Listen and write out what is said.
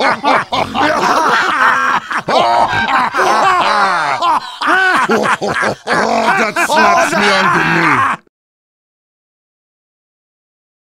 oh, that slaps me on the knee.